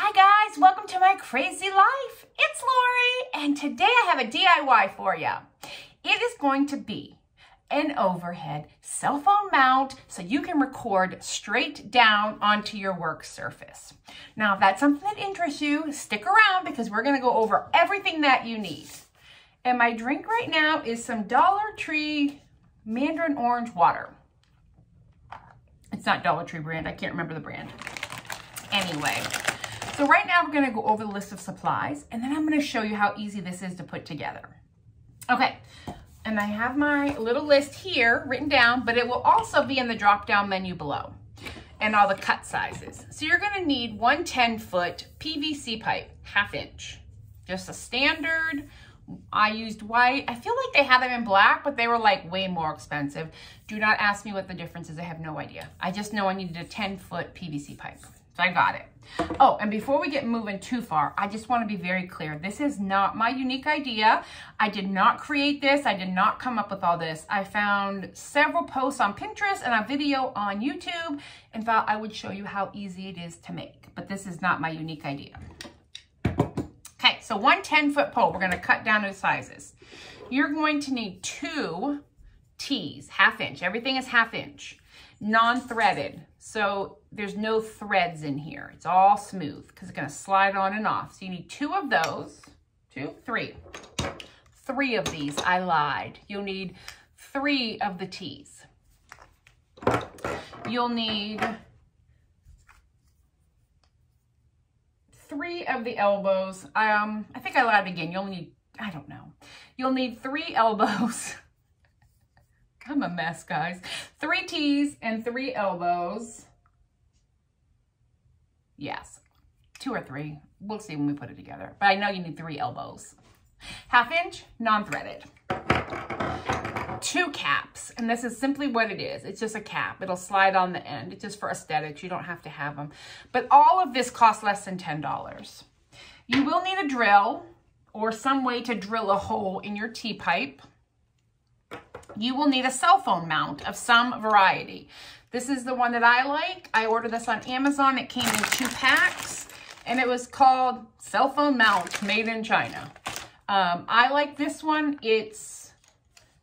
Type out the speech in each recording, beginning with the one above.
Hi guys, welcome to my crazy life. It's Lori, and today I have a DIY for you. It is going to be an overhead cell phone mount so you can record straight down onto your work surface. Now, if that's something that interests you, stick around because we're gonna go over everything that you need. And my drink right now is some Dollar Tree Mandarin Orange Water. It's not Dollar Tree brand, I can't remember the brand. Anyway, so right now we're gonna go over the list of supplies and then I'm gonna show you how easy this is to put together. Okay, and I have my little list here written down, but it will also be in the drop-down menu below and all the cut sizes. So you're gonna need one 10 foot PVC pipe, half inch. Just a standard, I used white. I feel like they had them in black, but they were like way more expensive. Do not ask me what the difference is, I have no idea. I just know I needed a 10 foot PVC pipe. So I got it. Oh, and before we get moving too far, I just want to be very clear. This is not my unique idea. I did not create this. I did not come up with all this. I found several posts on Pinterest and a video on YouTube and thought I would show you how easy it is to make. But this is not my unique idea. Okay, so one 10 foot pole, we're gonna cut down to sizes. You're going to need two T's, half inch. Everything is half inch non-threaded. So there's no threads in here. It's all smooth because it's going to slide on and off. So you need two of those, two, three. Three of these, I lied. You'll need three of the T's. You'll need three of the elbows. Um, I think I lied again. You'll need, I don't know. You'll need three elbows. I'm a mess, guys. Three T's and three elbows. Yes, two or three. We'll see when we put it together. But I know you need three elbows. Half inch, non-threaded. Two caps, and this is simply what it is. It's just a cap. It'll slide on the end. It's just for aesthetics. You don't have to have them. But all of this costs less than $10. You will need a drill or some way to drill a hole in your T-pipe you will need a cell phone mount of some variety. This is the one that I like. I ordered this on Amazon. It came in two packs and it was called cell phone mount made in China. Um, I like this one. It's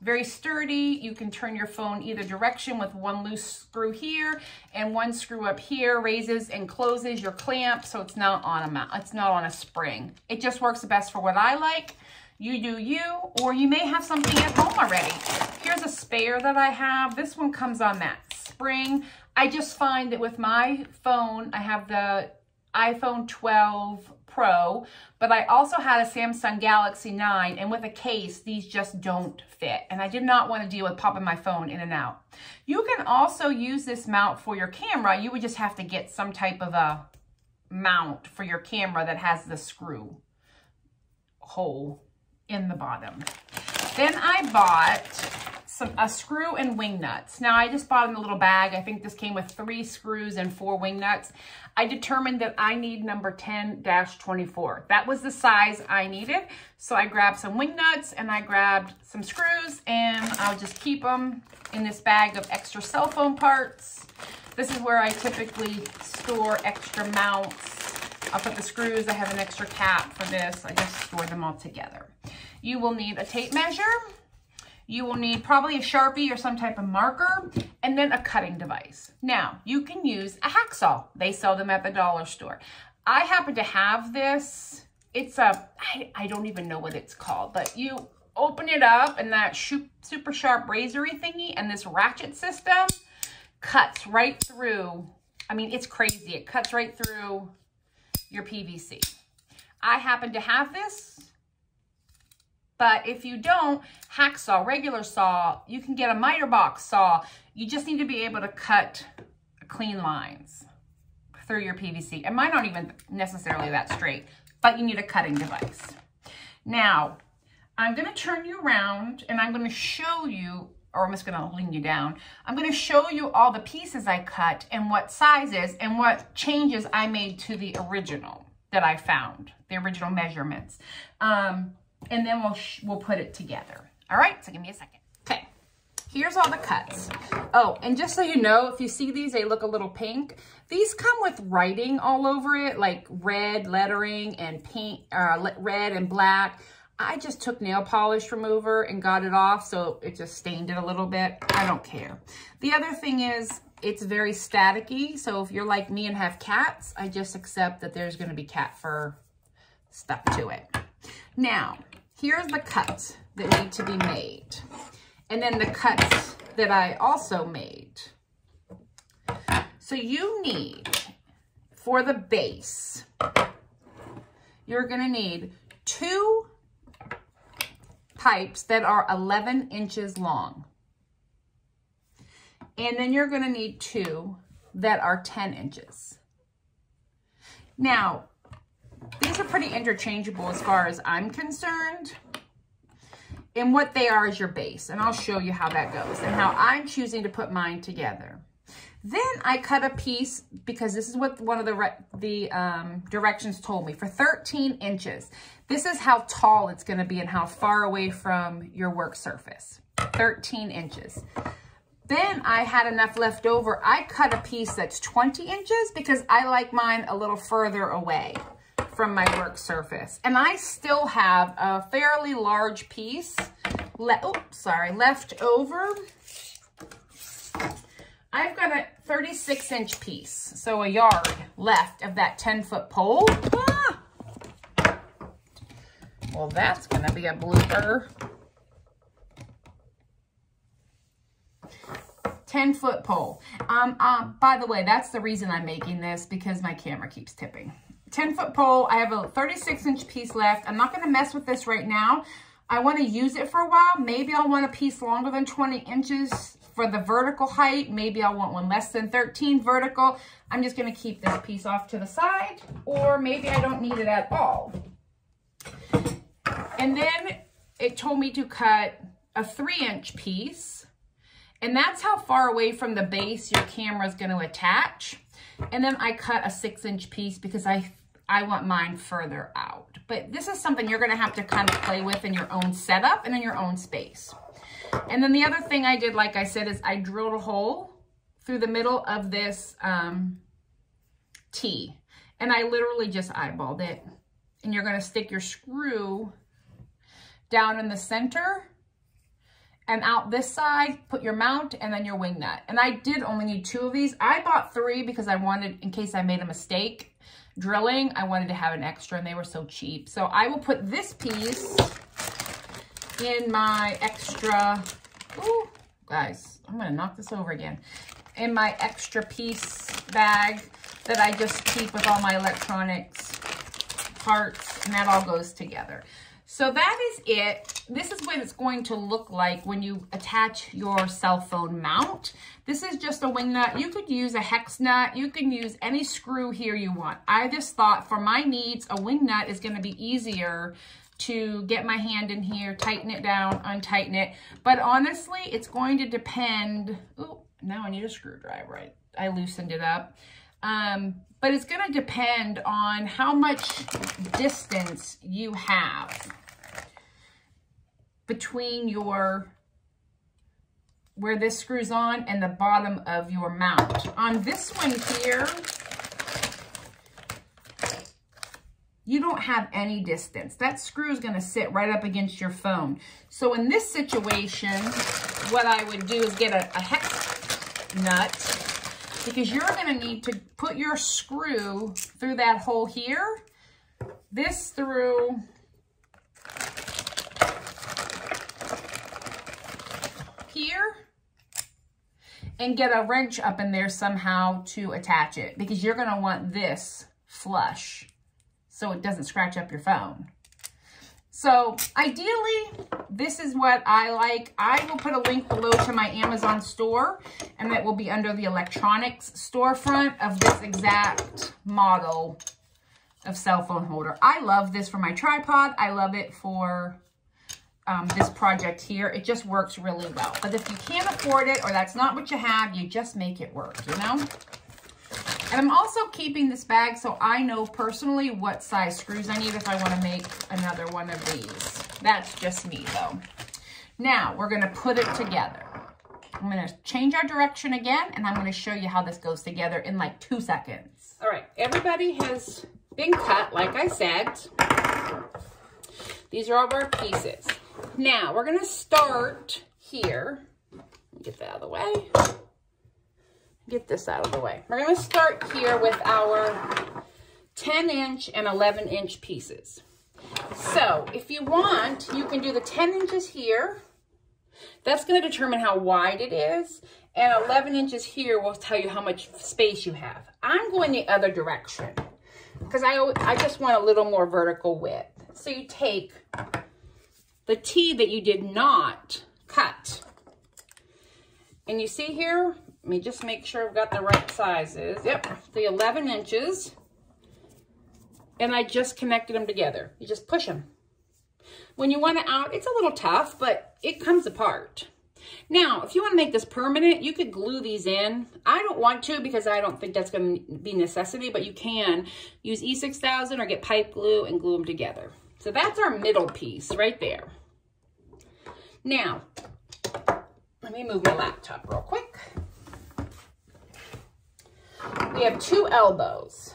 very sturdy. You can turn your phone either direction with one loose screw here and one screw up here raises and closes your clamp so it's not on a mount. It's not on a spring. It just works the best for what I like. You do you, or you may have something at home already. Here's a spare that I have. This one comes on that spring. I just find that with my phone, I have the iPhone 12 Pro, but I also had a Samsung Galaxy 9, and with a case, these just don't fit. And I did not want to deal with popping my phone in and out. You can also use this mount for your camera. You would just have to get some type of a mount for your camera that has the screw hole in the bottom. Then I bought some a screw and wing nuts. Now I just bought in a little bag. I think this came with three screws and four wing nuts. I determined that I need number 10-24. That was the size I needed. So I grabbed some wing nuts and I grabbed some screws and I'll just keep them in this bag of extra cell phone parts. This is where I typically store extra mounts I'll put the screws. I have an extra cap for this. I just store them all together. You will need a tape measure. You will need probably a Sharpie or some type of marker and then a cutting device. Now, you can use a hacksaw. They sell them at the dollar store. I happen to have this. It's a, I, I don't even know what it's called, but you open it up and that super sharp razory thingy and this ratchet system cuts right through. I mean, it's crazy. It cuts right through your PVC. I happen to have this, but if you don't, hacksaw, regular saw, you can get a miter box saw. You just need to be able to cut clean lines through your PVC. And mine aren't even necessarily that straight, but you need a cutting device. Now, I'm gonna turn you around and I'm gonna show you or I'm just gonna lean you down. I'm gonna show you all the pieces I cut and what sizes and what changes I made to the original that I found, the original measurements. Um, and then we'll, we'll put it together. All right, so give me a second. Okay, here's all the cuts. Oh, and just so you know, if you see these, they look a little pink. These come with writing all over it, like red lettering and pink, uh, red and black. I just took nail polish remover and got it off, so it just stained it a little bit. I don't care. The other thing is, it's very staticky, so if you're like me and have cats, I just accept that there's gonna be cat fur stuck to it. Now, here's the cuts that need to be made. And then the cuts that I also made. So you need, for the base, you're gonna need two pipes that are 11 inches long. And then you're gonna need two that are 10 inches. Now, these are pretty interchangeable as far as I'm concerned. And what they are is your base. And I'll show you how that goes and how I'm choosing to put mine together. Then I cut a piece because this is what one of the the um, directions told me for 13 inches. This is how tall it's going to be and how far away from your work surface. 13 inches. Then I had enough left over. I cut a piece that's 20 inches because I like mine a little further away from my work surface. And I still have a fairly large piece, le oh, sorry, left over. I've got a 36 inch piece, so a yard left of that 10 foot pole. Ah! Well, that's gonna be a blooper. 10 foot pole. Um, um, by the way, that's the reason I'm making this because my camera keeps tipping. 10 foot pole. I have a 36 inch piece left. I'm not to mess with this right now. I want to use it for a while. Maybe I'll want a piece longer than 20 inches for the vertical height. Maybe I'll want one less than 13 vertical. I'm just to keep this piece off to the side or maybe I don't need it at all. And then it told me to cut a three inch piece and that's how far away from the base your camera is going to attach. And then I cut a six inch piece because I I want mine further out. But this is something you're gonna have to kind of play with in your own setup and in your own space. And then the other thing I did, like I said, is I drilled a hole through the middle of this um, T. And I literally just eyeballed it. And you're gonna stick your screw down in the center and out this side, put your mount and then your wing nut. And I did only need two of these. I bought three because I wanted, in case I made a mistake, drilling, I wanted to have an extra and they were so cheap. So I will put this piece in my extra, guys, I'm gonna knock this over again, in my extra piece bag that I just keep with all my electronics parts and that all goes together. So that is it. This is what it's going to look like when you attach your cell phone mount. This is just a wing nut. You could use a hex nut. You can use any screw here you want. I just thought for my needs, a wing nut is going to be easier to get my hand in here, tighten it down, untighten it. But honestly, it's going to depend. Oh, now I need a screwdriver. I, I loosened it up. Um, but it's going to depend on how much distance you have between your, where this screws on and the bottom of your mount. On this one here, you don't have any distance. That screw is going to sit right up against your phone. So in this situation, what I would do is get a, a hex nut because you're going to need to put your screw through that hole here, this through here and get a wrench up in there somehow to attach it because you're going to want this flush so it doesn't scratch up your phone. So ideally, this is what I like. I will put a link below to my Amazon store and that will be under the electronics storefront of this exact model of cell phone holder. I love this for my tripod. I love it for um, this project here. It just works really well. But if you can't afford it or that's not what you have, you just make it work, you know? And I'm also keeping this bag so I know personally what size screws I need if I want to make another one of these. That's just me though. Now, we're going to put it together. I'm gonna change our direction again and I'm gonna show you how this goes together in like two seconds. All right, everybody has been cut, like I said. These are all of our pieces. Now, we're gonna start here. Get that out of the way. Get this out of the way. We're gonna start here with our 10 inch and 11 inch pieces. So if you want, you can do the 10 inches here. That's going to determine how wide it is. And 11 inches here will tell you how much space you have. I'm going the other direction because I, I just want a little more vertical width. So you take the T that you did not cut. And you see here, let me just make sure I've got the right sizes. Yep, the 11 inches and I just connected them together. You just push them. When you want it out, it's a little tough, but it comes apart. Now, if you want to make this permanent, you could glue these in. I don't want to because I don't think that's going to be necessity, but you can use E6000 or get pipe glue and glue them together. So that's our middle piece right there. Now, let me move my laptop real quick. We have two elbows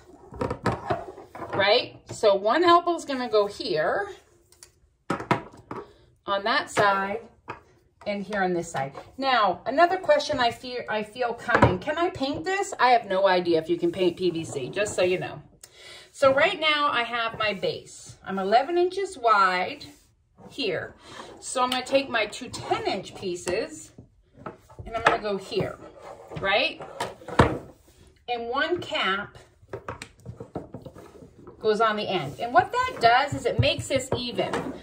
right? So one elbow is going to go here on that side and here on this side. Now, another question I fear I feel coming. Can I paint this? I have no idea if you can paint PVC, just so you know. So right now I have my base. I'm 11 inches wide here. So I'm going to take my two 10 inch pieces and I'm going to go here, right? And one cap goes on the end. And what that does is it makes this even.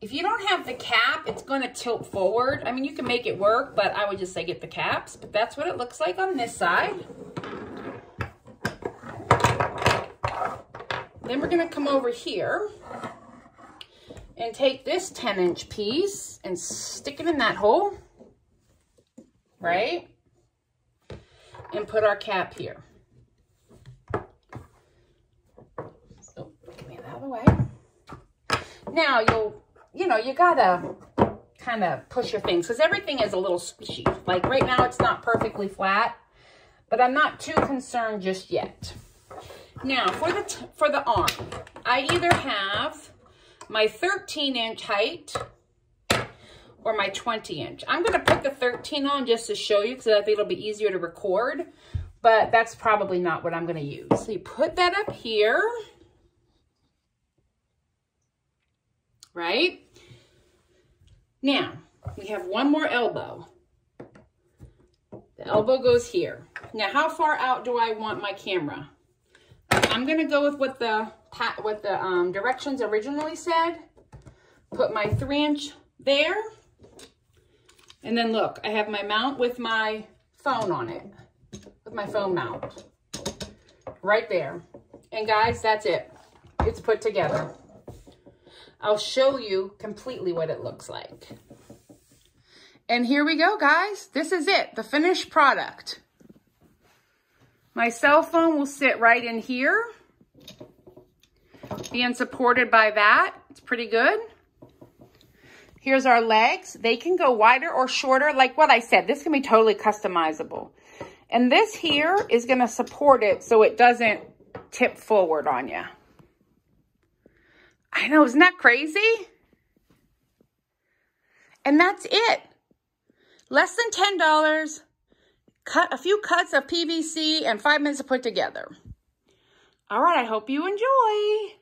If you don't have the cap, it's going to tilt forward. I mean, you can make it work, but I would just say get the caps. But that's what it looks like on this side. Then we're going to come over here and take this 10 inch piece and stick it in that hole, right? And put our cap here. So, get me out of the way. Now you'll, you know, you gotta kind of push your things because everything is a little squishy. Like right now it's not perfectly flat, but I'm not too concerned just yet. Now for the, for the arm, I either have my 13 inch height or my 20 inch. I'm going to put the 13 on just to show you because I think it'll be easier to record, but that's probably not what I'm going to use. So you put that up here. right? Now, we have one more elbow. The elbow goes here. Now, how far out do I want my camera? I'm going to go with what the what the um, directions originally said. Put my three inch there. And then look, I have my mount with my phone on it. With my phone mount. Right there. And guys, that's it. It's put together. I'll show you completely what it looks like. And here we go, guys. This is it, the finished product. My cell phone will sit right in here, being supported by that. It's pretty good. Here's our legs. They can go wider or shorter. Like what I said, this can be totally customizable. And this here is going to support it so it doesn't tip forward on you. I know, isn't that crazy? And that's it. Less than $10, cut a few cuts of PVC and five minutes to put together. All right, I hope you enjoy.